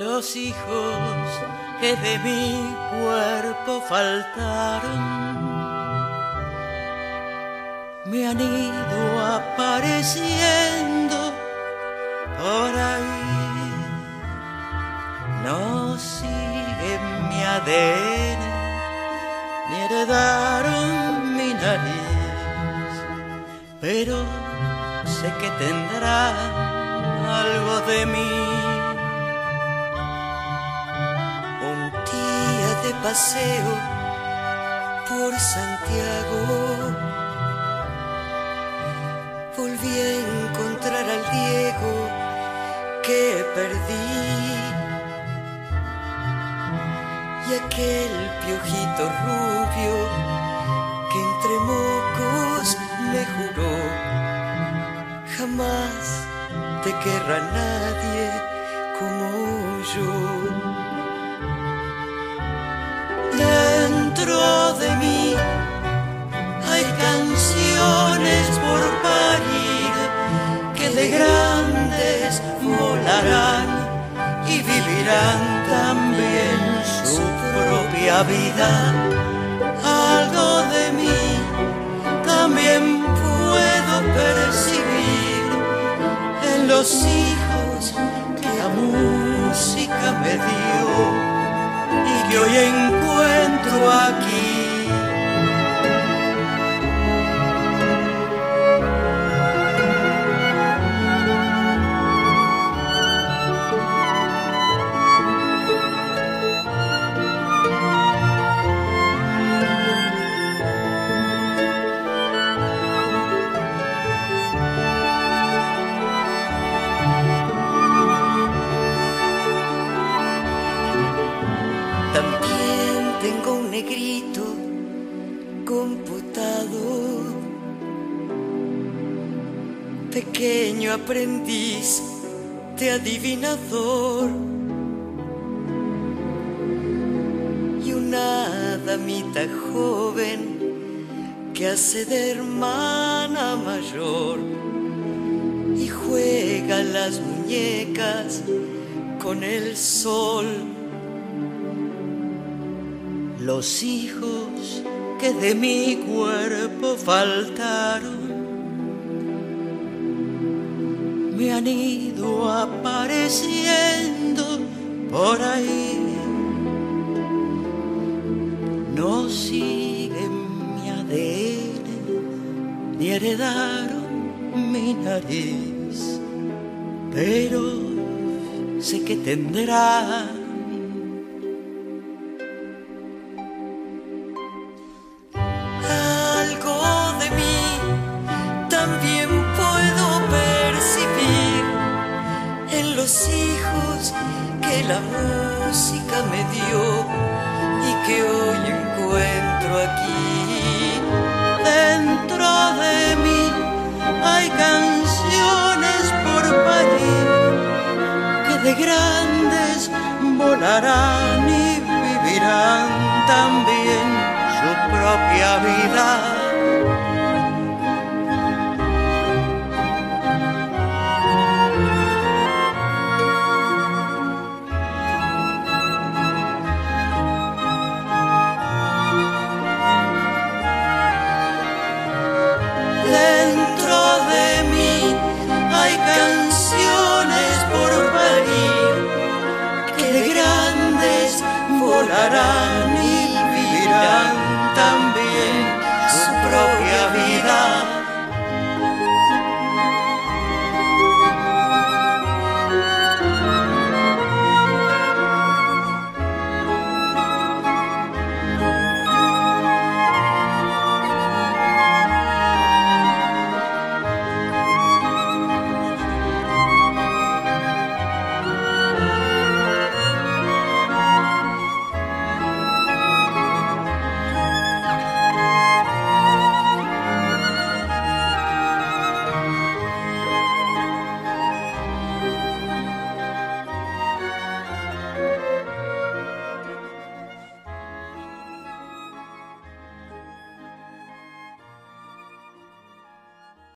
Los hijos que de mi cuerpo faltaron me han ido apareciendo por ahí. No siguen mi ADN ni heredaron mi nariz, pero sé que tendrá algo de mí. Paseo por Santiago. Volví a encontrar al Diego que perdí. Y aquel piojito rubio también su propia vida. Algo de mí también puedo percibir en los hijos que la música me dio y que hoy encuentro aquí. Negrito computado, pequeño aprendiz de adivinador. Y una damita joven que hace de hermana mayor. Y juega las muñecas con el sol. Los hijos que de mi cuerpo faltaron me han ido apareciendo por ahí. No siguen mi ADN ni heredaron mi nariz, pero sé que tendrán grandes volarán y vivirán también su propia vida. Que